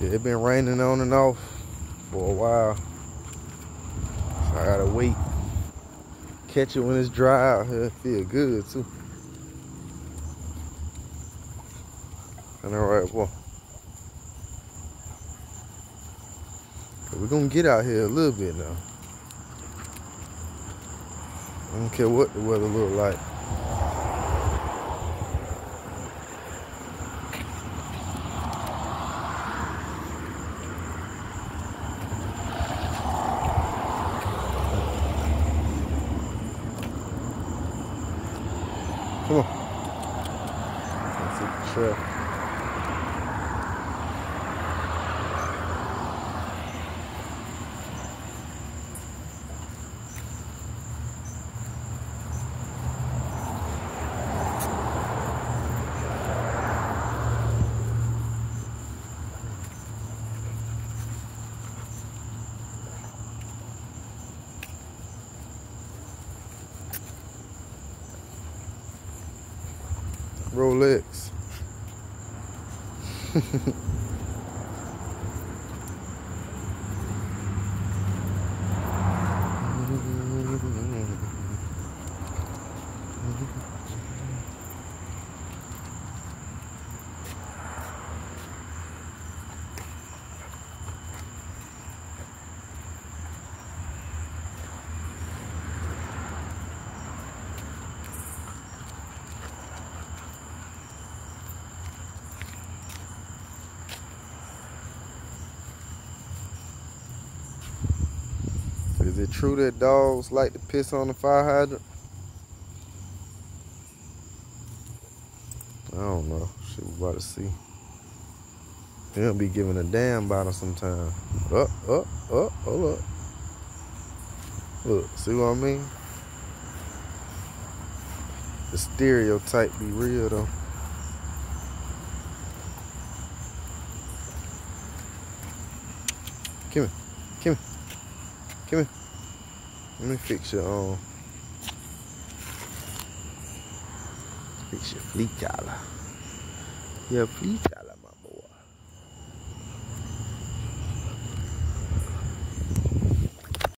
Yeah, it been raining on and off for a while. So I gotta wait. Catch it when it's dry out here. Feel good too. And all right, well. We're gonna get out here a little bit now. I don't care what the weather look like. Come on. Rolex. Is it true that dogs like to piss on the fire hydrant? I don't know. Shit, we about to see. They don't be giving a damn about them sometimes. Up, up, up, hold up. Look, see what I mean? The stereotype be real though. Come here, come here, come here. Let me fix your um fix your flea collar. Your flea collar.